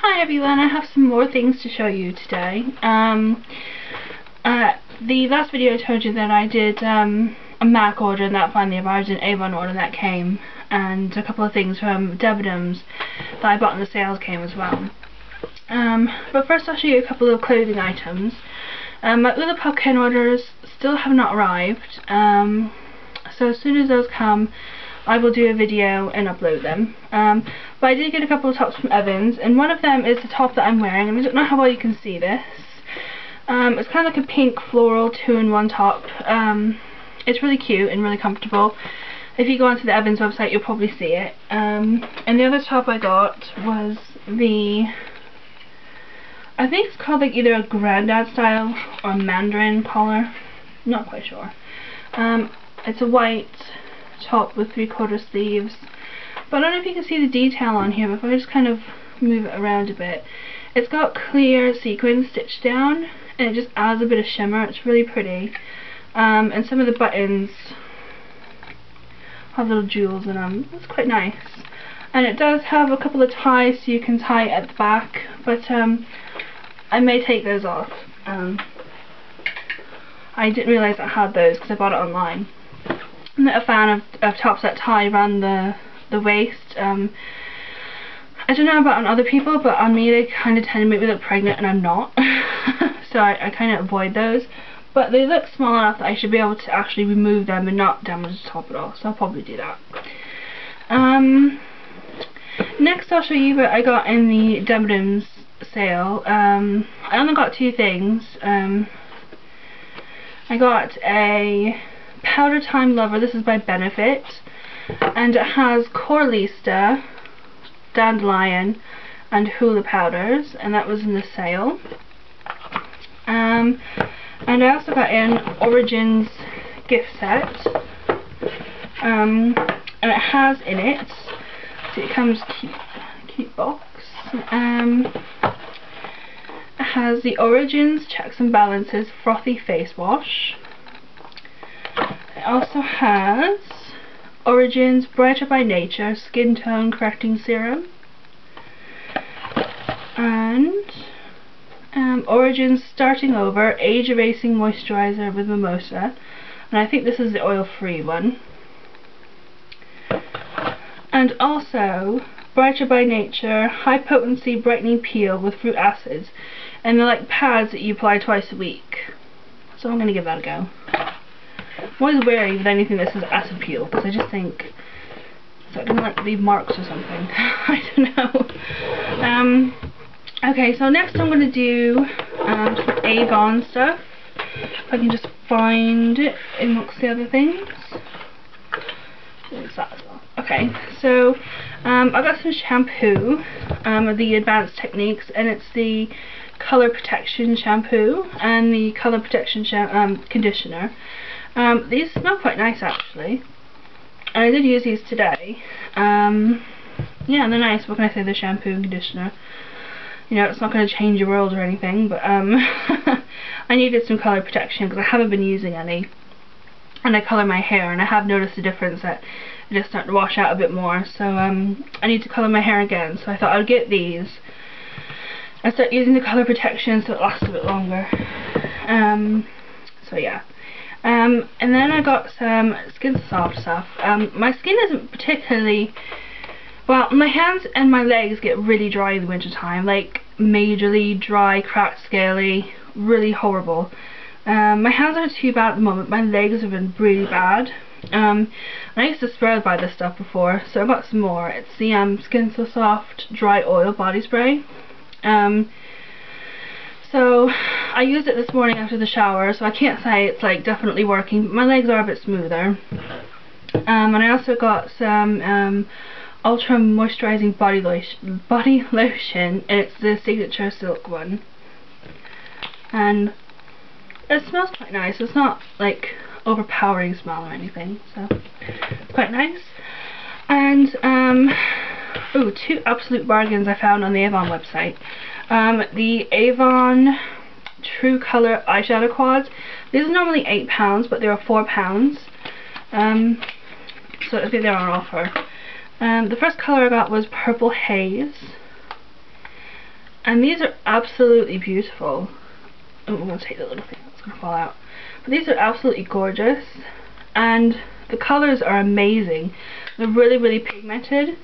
Hi everyone, I have some more things to show you today. Um, uh, the last video I told you that I did um, a MAC order and that finally arrived, an Avon order that came, and a couple of things from Debenhams that I bought in the sales came as well. Um, but first I'll show you a couple of clothing items. Um, my Ulla Popken orders still have not arrived, um, so as soon as those come I will do a video and upload them. Um, but I did get a couple of tops from Evans, and one of them is the top that I'm wearing, and I don't know how well you can see this. Um, it's kind of like a pink floral two-in-one top. Um, it's really cute and really comfortable. If you go onto the Evans website, you'll probably see it. Um, and the other top I got was the... I think it's called like either a Grandad style or Mandarin collar. Not quite sure. Um, it's a white top with three quarter sleeves. But I don't know if you can see the detail on here, but if I just kind of move it around a bit. It's got clear sequins stitched down, and it just adds a bit of shimmer. It's really pretty. Um, and some of the buttons have little jewels in them. It's quite nice. And it does have a couple of ties so you can tie at the back, but um, I may take those off. Um, I didn't realise I had those because I bought it online. I'm not a fan of, of tops that tie around the, the waist. Um, I don't know about on other people, but on me they kind of tend to make me look pregnant and I'm not. so I, I kind of avoid those. But they look small enough that I should be able to actually remove them and not damage the top at all. So I'll probably do that. Um, next I'll show you what I got in the Debenhams sale. Um, I only got two things. Um, I got a Powder Time Lover. This is by Benefit. And it has Coralista, Dandelion, and Hoola powders. And that was in the sale. Um, and I also got an Origins gift set. Um, and it has in it, so it comes cute, cute box. Um, it has the Origins Checks and Balances Frothy Face Wash also has Origins Brighter by Nature Skin Tone Correcting Serum. And um, Origins Starting Over Age Erasing Moisturizer with Mimosa. And I think this is the oil free one. And also Brighter by Nature High Potency Brightening Peel with Fruit Acids. And they're like pads that you apply twice a week. So I'm going to give that a go. I'm always wary with anything that says acid peel because I just think so I can like leave marks or something. I don't know. Um, okay, so next I'm going to do um, some Avon stuff. If I can just find it amongst the other things. There's that as well. Okay, so um, I got some shampoo um, of the Advanced Techniques and it's the Color Protection Shampoo and the Color Protection um, Conditioner. Um, these smell quite nice actually. And I did use these today. Um, yeah, they're nice. What can I say? The shampoo and conditioner. You know, it's not going to change your world or anything, but um, I needed some color protection because I haven't been using any. And I color my hair, and I have noticed a difference that it just starting to wash out a bit more. So um, I need to color my hair again. So I thought I'd get these and start using the color protection so it lasts a bit longer. Um, so yeah. Um, and then I got some Skin Soft stuff. Um, my skin isn't particularly... Well, my hands and my legs get really dry in the winter time. Like, majorly dry, cracked, scaly. Really horrible. Um, my hands aren't too bad at the moment. My legs have been really bad. Um, I used to swear by this stuff before, so I got some more. It's the um, Skin So Soft Dry Oil Body Spray. Um, so I used it this morning after the shower, so I can't say it's like definitely working, but my legs are a bit smoother. Um, and I also got some um, ultra moisturizing body lotion, body lotion, it's the signature silk one. And it smells quite nice. It's not like overpowering smell or anything, so it's quite nice. And um, oh, two absolute bargains I found on the Avon website. Um, the Avon True Color Eyeshadow Quads. These are normally £8, but they are £4. Um, so I think they're on offer. Um, the first colour I got was Purple Haze. And these are absolutely beautiful. Oh, I'm going to take the little thing that's going to fall out. But these are absolutely gorgeous. And the colours are amazing. They're really, really pigmented.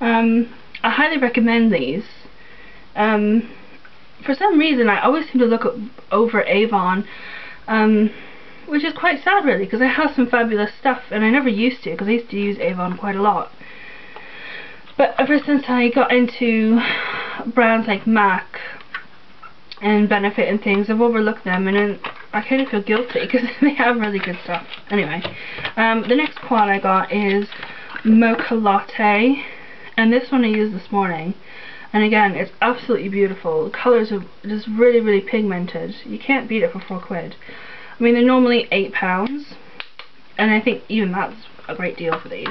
Um, I highly recommend these. Um, for some reason, I always seem to look over Avon, um, which is quite sad really, because I have some fabulous stuff, and I never used to, because I used to use Avon quite a lot. But ever since I got into brands like MAC and Benefit and things, I've overlooked them, and then I kind of feel guilty, because they have really good stuff. Anyway, um, the next quad I got is Mocha Latte, and this one I used this morning. And again, it's absolutely beautiful. The colours are just really, really pigmented. You can't beat it for four quid. I mean, they're normally eight pounds, and I think even that's a great deal for these.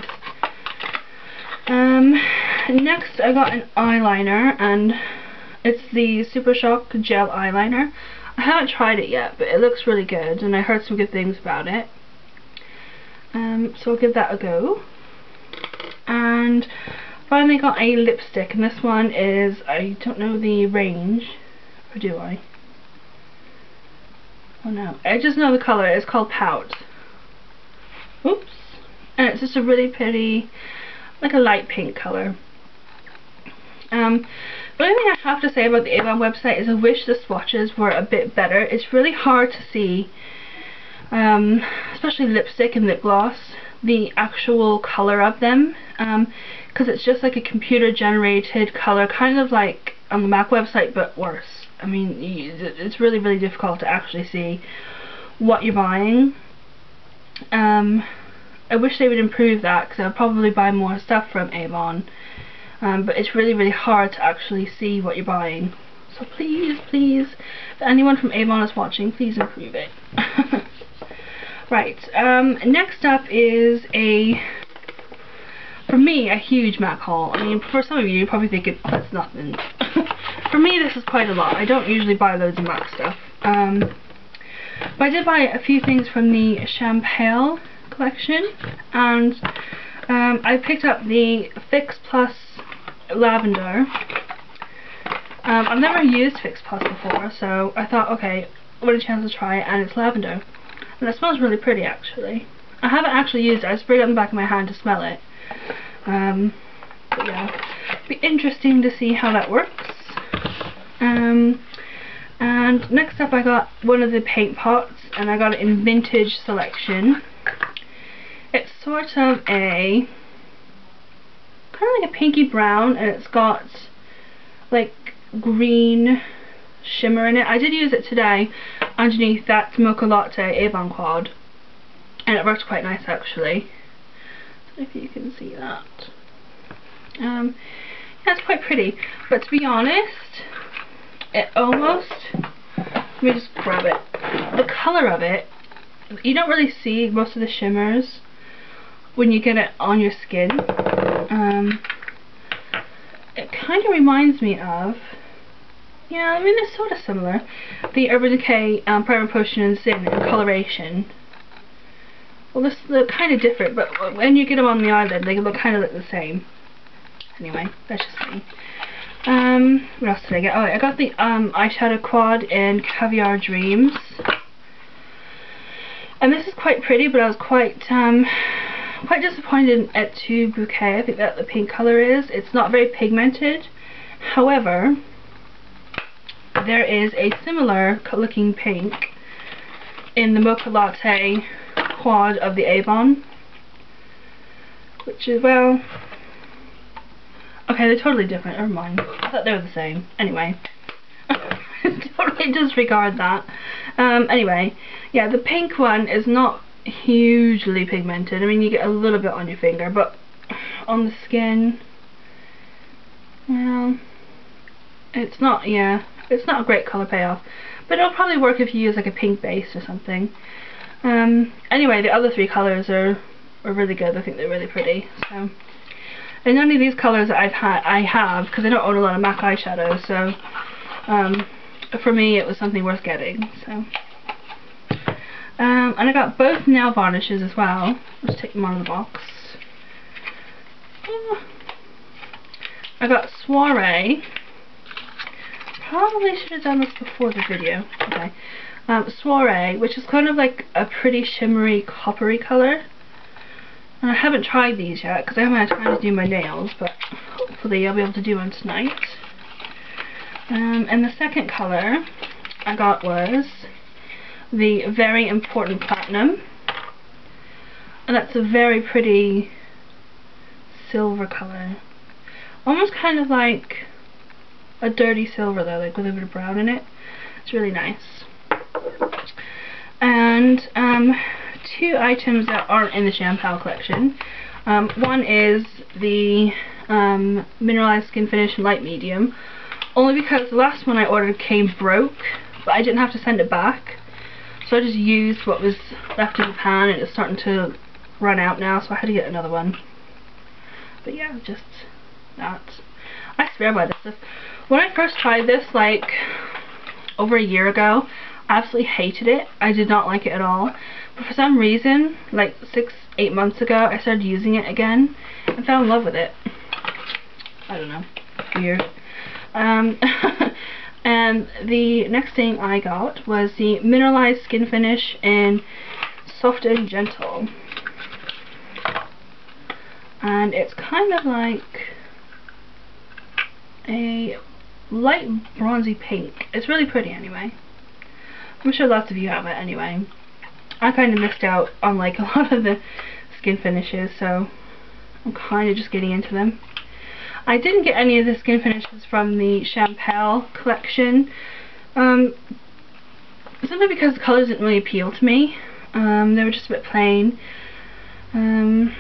Um, next I got an eyeliner, and it's the Super Shock Gel Eyeliner. I haven't tried it yet, but it looks really good, and I heard some good things about it. Um, so I'll give that a go. And Finally got a lipstick and this one is, I don't know the range, or do I? Oh no, I just know the colour, it's called Pout. Oops. And it's just a really pretty, like a light pink colour. Um, the only thing I have to say about the Avon website is I wish the swatches were a bit better. It's really hard to see, um, especially lipstick and lip gloss, the actual colour of them. Um, because it's just like a computer generated color kind of like on the MAC website but worse. I mean it's really really difficult to actually see what you're buying. Um, I wish they would improve that because I'll probably buy more stuff from Avon. Um, but it's really really hard to actually see what you're buying. So please please if anyone from Avon is watching please improve it. Right um, next up is a for me, a huge MAC haul. I mean, for some of you, you probably think it, that's nothing. for me, this is quite a lot. I don't usually buy loads of MAC stuff. Um, but I did buy a few things from the Champale collection, and um, I picked up the Fix Plus Lavender. Um, I've never used Fix Plus before, so I thought, okay, what a chance to try it, and it's lavender. And it smells really pretty, actually. I haven't actually used it, I sprayed it on the back of my hand to smell it. Um, but yeah, be interesting to see how that works. Um, and next up I got one of the paint pots, and I got it in vintage selection. It's sort of a, kind of like a pinky brown, and it's got like green shimmer in it. I did use it today underneath that Mocha Latte Avon Quad, and it worked quite nice actually if you can see that. Um, that's quite pretty, but to be honest, it almost, let me just grab it, the colour of it, you don't really see most of the shimmers when you get it on your skin. Um, it kind of reminds me of, yeah, I mean they're sort of similar, the Urban Decay um, Primer Potion and Sin in coloration. Well, this, they're kind of different, but when you get them on the eyelid, they look kind of look the same. Anyway, that's just me. Um, what else did I get? Oh, I got the um, eyeshadow quad in Caviar Dreams. And this is quite pretty, but I was quite um, quite disappointed at Too Bouquet. I think that the pink color is. It's not very pigmented. However, there is a similar looking pink in the Mocha Latte quad of the Avon. Which is, well... Okay, they're totally different. Never mind. I thought they were the same. Anyway. totally disregard that. Um, anyway, yeah, the pink one is not hugely pigmented. I mean, you get a little bit on your finger, but on the skin, well, it's not, yeah, it's not a great colour payoff. But it'll probably work if you use like a pink base or something. Um, anyway, the other three colours are, are really good. I think they're really pretty. So, and of these colours that I've had I have because I don't own a lot of MAC eyeshadows. So, um, for me, it was something worth getting. So, um, and I got both nail varnishes as well. Let's take them out of the box. I got Soiree probably should have done this before the video. Okay. Um, Soiree, which is kind of like a pretty shimmery coppery colour. And I haven't tried these yet because I haven't had time to do my nails, but hopefully I'll be able to do one tonight. Um, and the second colour I got was the Very Important Platinum. And that's a very pretty silver colour. Almost kind of like a dirty silver though, like with a bit of brown in it. It's really nice. And um, two items that aren't in the Champale collection. Um, one is the um, Mineralized Skin Finish Light Medium, only because the last one I ordered came broke, but I didn't have to send it back. So I just used what was left in the pan and it's starting to run out now, so I had to get another one. But yeah, just that. I swear by this stuff. When I first tried this, like, over a year ago, absolutely hated it. I did not like it at all. But for some reason, like six, eight months ago, I started using it again and fell in love with it. I don't know. Weird. Um, and the next thing I got was the Mineralized Skin Finish in Soft and Gentle. And it's kind of like a light bronzy pink. It's really pretty anyway. I'm sure lots of you have it anyway. I kind of missed out on like a lot of the skin finishes, so I'm kind of just getting into them. I didn't get any of the skin finishes from the Champale collection, um, simply because the colours didn't really appeal to me. Um, they were just a bit plain. Um,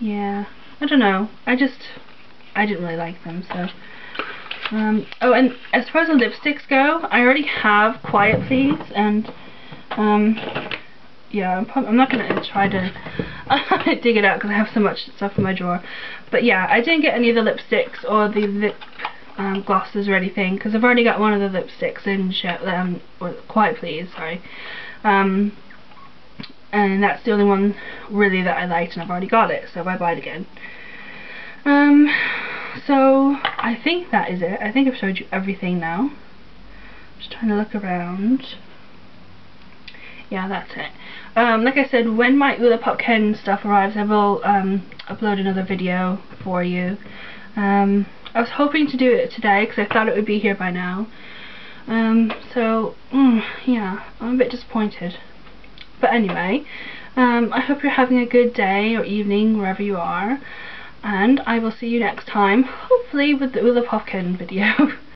yeah, I don't know. I just, I didn't really like them, so. Um, oh, and as far as the lipsticks go, I already have Quiet Please, and, um, yeah, I'm, I'm not going to try to dig it out because I have so much stuff in my drawer. But yeah, I didn't get any of the lipsticks or the lip um, glosses or anything because I've already got one of the lipsticks in um, Quiet Please, sorry. Um, and that's the only one really that I liked and I've already got it, so it again. Um, so I think that is it. I think I've showed you everything now. Just trying to look around. Yeah, that's it. Um, like I said, when my Ulla Popken stuff arrives, I will um, upload another video for you. Um, I was hoping to do it today because I thought it would be here by now. Um, so, mm, yeah, I'm a bit disappointed. But anyway, um, I hope you're having a good day or evening wherever you are and I will see you next time, hopefully with the Ulla Popken video.